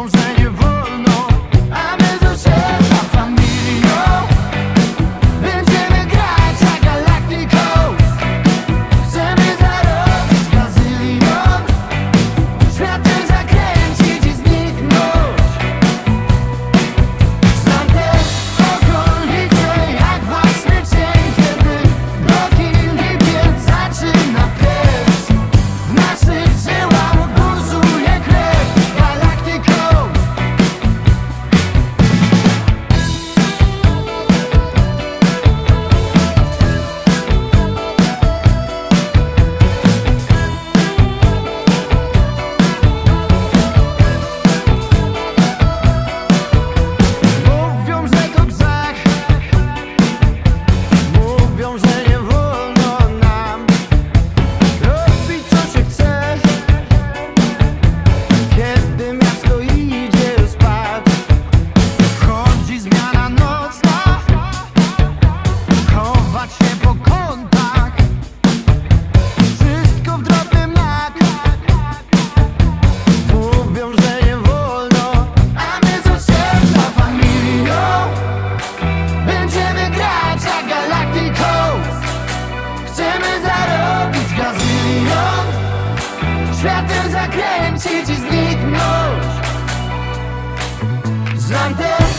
don't sing. Światem zakręcić i zniknąć. Znam ten